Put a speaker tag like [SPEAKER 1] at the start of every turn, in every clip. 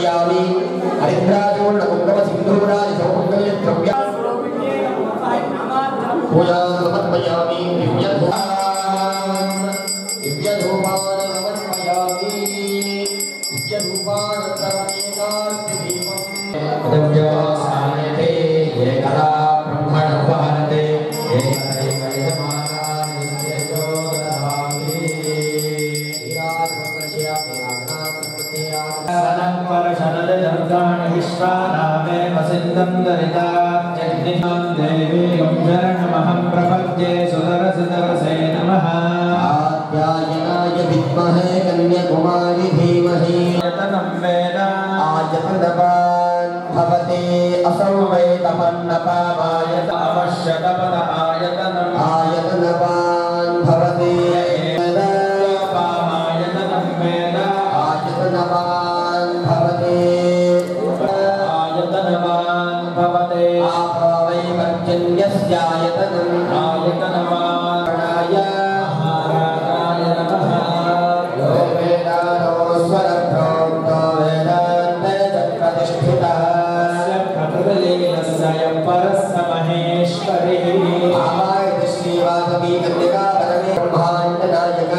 [SPEAKER 1] भोजनं समर्पयामि हरिद्राचूर्ण कुङ्कुम सिन्दूरादि सौमङ्गल्य द्रव्या पूजां समर्पयामि दिव्यधूपान् भवते असौ वै
[SPEAKER 2] तपन्नपामायत अवश्यतपद आयतनम्
[SPEAKER 1] आयतनवान् भवते
[SPEAKER 2] पामायतनं वेद।
[SPEAKER 1] आयतनवान् भवते
[SPEAKER 2] आयतनवान् भवते।
[SPEAKER 1] आपो वै पर्जन्यस्यायतनम्
[SPEAKER 2] आयतनवान्
[SPEAKER 1] य परसमहेश्वरे। आमाय श्रीवासवीकन्यकापरमे ब्रह्माण्डनायक।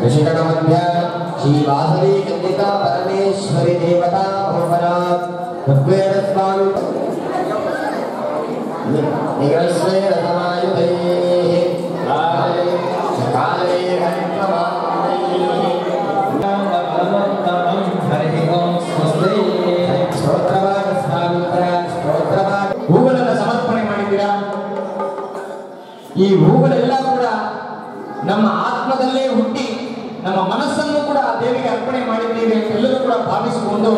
[SPEAKER 1] कृष्णनमभ्य श्रीवासवीकन्यकापरमेश्वरि देवता भवना।
[SPEAKER 3] भगवेण स्वामी निगमश्रेय ಈ ಹೂಗಳೆಲ್ಲ ಕೂಡ ನಮ್ಮ ಆತ್ಮದಲ್ಲೇ ಹುಟ್ಟಿ ನಮ್ಮ ಮನಸ್ಸನ್ನು ಕೂಡ ದೇವಿಗೆ ಅರ್ಪಣೆ ಮಾಡಿದ್ದೇವೆ ಎಲ್ಲರೂ ಕೂಡ ಭಾವಿಸಿಕೊಂಡು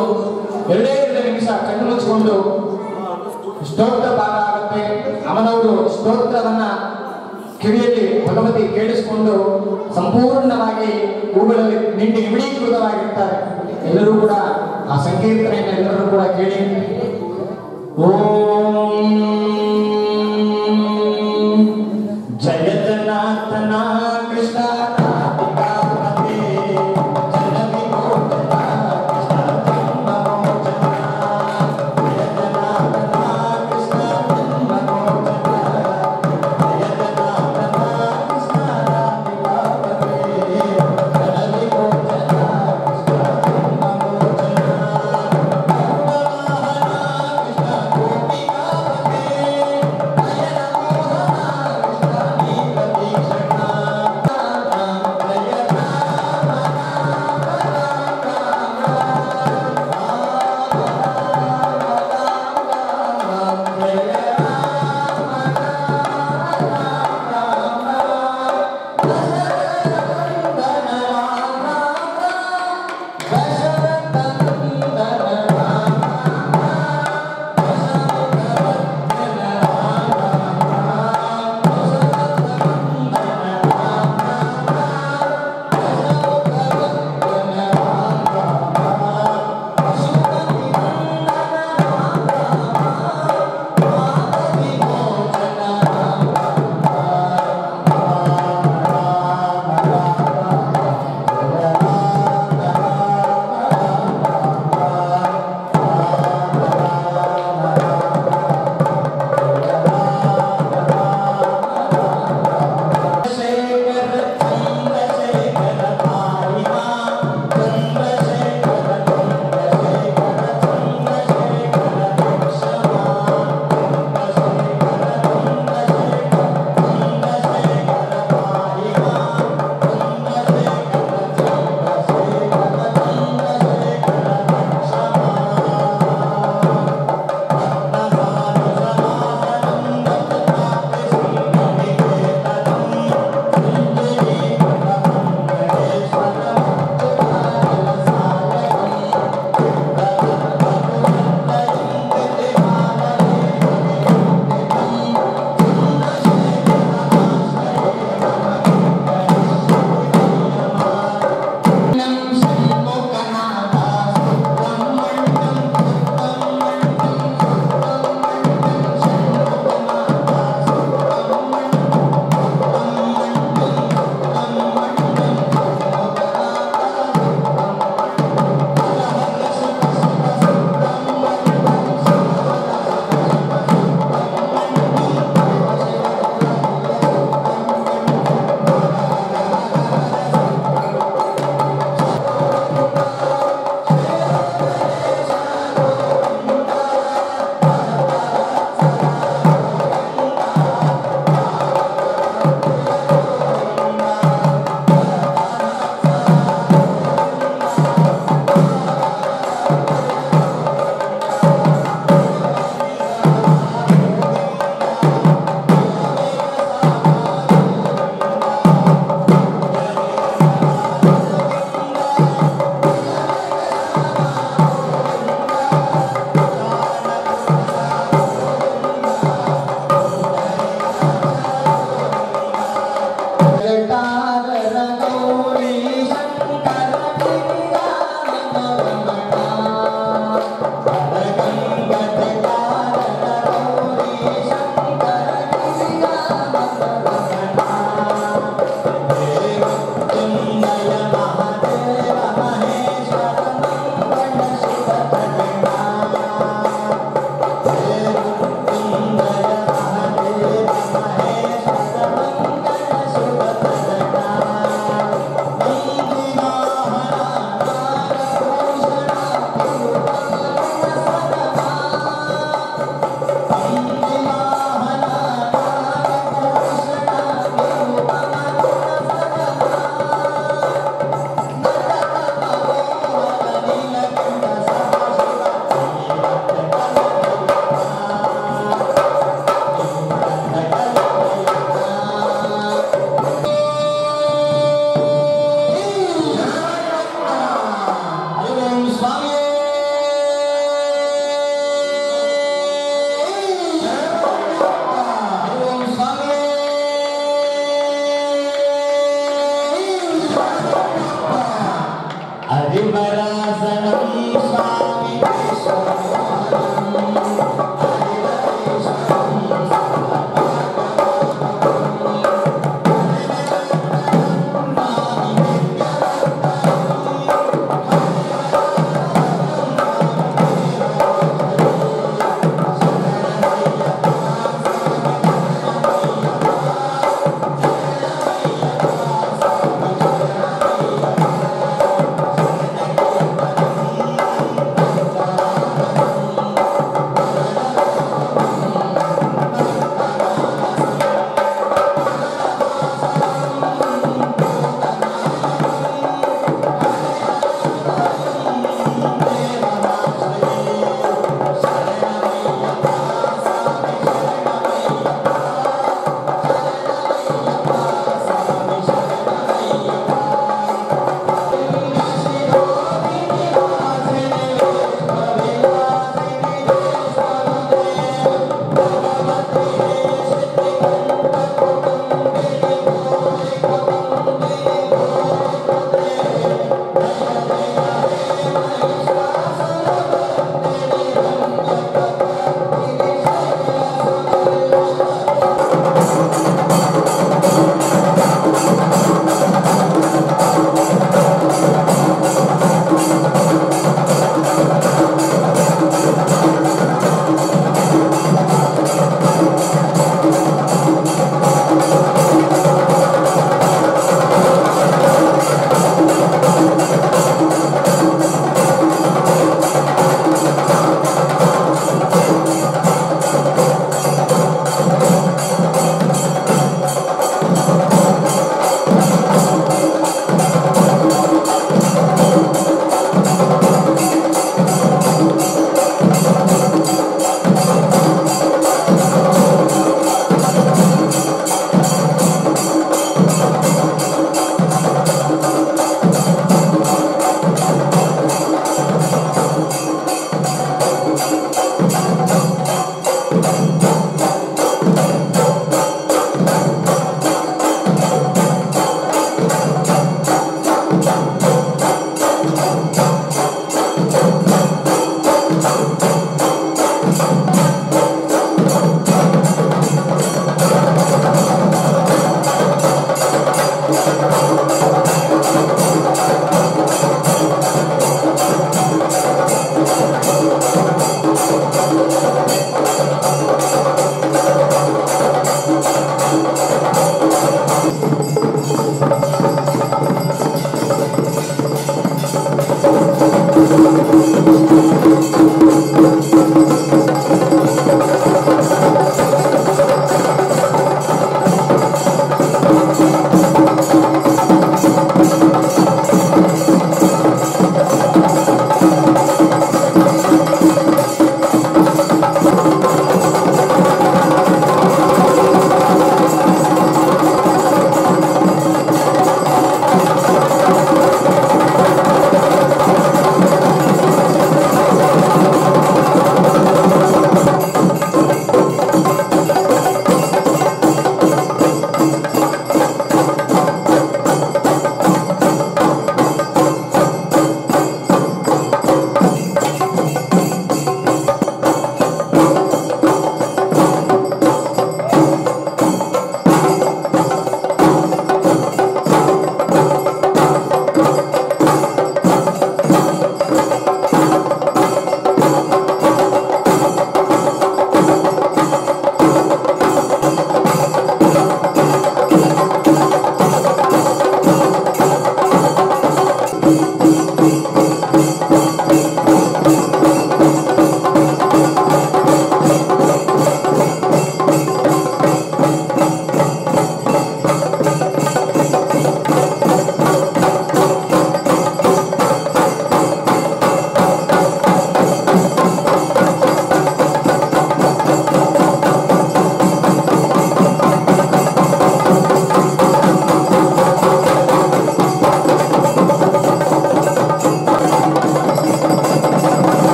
[SPEAKER 3] ಎರಡೇ ಎರಡು ನಿಮಿಷ ಕಣ್ಣು ಮುಚ್ಚಿಕೊಂಡು ಸ್ತೋತ್ರ ಭಾಗ ಆಗುತ್ತೆ. ಅವನವರು ಸ್ತೋತ್ರವನ್ನ ಕಿವಿಯಲ್ಲಿ ಭಗವತಿ ಕೇಳಿಸಿಕೊಂಡು ಸಂಪೂರ್ಣವಾಗಿ ಹೂಗಳಲ್ಲಿ ನಿಂಡಿ ಇಮಿಡೀಕೃತವಾಗಿರ್ತಾರೆ ಎಲ್ಲರೂ ಕೂಡ ಆ ಸಂಕೀರ್ತನೆಯನ್ನು ಎಲ್ಲರೂ ಕೂಡ ಕೇಳಿ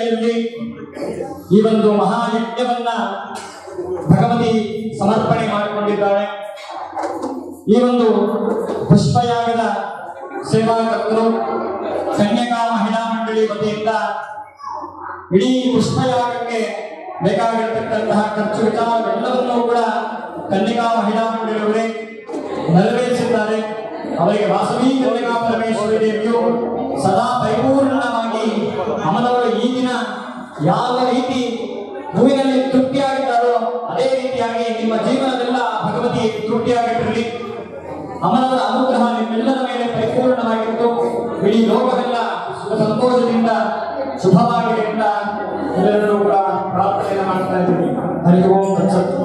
[SPEAKER 3] ಕೈಯಲ್ಲಿ ಈ ಒಂದು ಮಹಾಯಜ್ಞವನ್ನ ಭಗವತಿ ಸಮರ್ಪಣೆ ಮಾಡಿಕೊಂಡಿದ್ದಾಳೆ. ಈ ಒಂದು ಪುಷ್ಪಯಾಗದ ಸೇವಾಕರ್ತರು ಕನ್ಯಕಾ ಮಹಿಳಾ ಮಂಡಳಿ ವತಿಯಿಂದ ಇಡೀ ಪುಷ್ಪಯಾಗಕ್ಕೆ ಬೇಕಾಗಿರತಕ್ಕಂತಹ ಖರ್ಚು ವಿಚಾರವೆಲ್ಲವನ್ನೂ ಕೂಡ ಕನ್ಯಕಾ ಮಹಿಳಾ ಮಂಡಳಿಯವರೇ ನೆರವೇರಿಸಿದ್ದಾರೆ. ಅವರಿಗೆ ವಾಸವಿ ಕನ್ಯಕಾ ಪರಮೇಶ್ವರಿ ದೇವಿಯು ಸದಾ ಪರಿಪೂರ್ಣವಾಗಿ ಯಾವ ರೀತಿ ಹೂವಿನಲ್ಲಿ ತೃಪ್ತಿಯಾಗಿದ್ದಾರೋ ಅದೇ ರೀತಿಯಾಗಿ ನಿಮ್ಮ ಜೀವನದೆಲ್ಲ ಭಗವತಿ ತೃಪ್ತಿಯಾಗಿಟ್ಟಿರಲಿ. ಅಮರರ ಅನುಗ್ರಹ ನಿಮ್ಮೆಲ್ಲರ ಮೇಲೆ ಪರಿಪೂರ್ಣವಾಗಿತ್ತು. ಇಡೀ ಲೋಕವೆಲ್ಲ ಸುಖ ಸಂತೋಷದಿಂದ ಶುಭವಾಗಿದೆ ಅಂತ ಎಲ್ಲರೂ ಕೂಡ ಪ್ರಾರ್ಥನೆ ಮಾಡ್ತಾ ಇದ್ದೀವಿ. ಹರಿ ಓಂ ತತ್ಸತ್.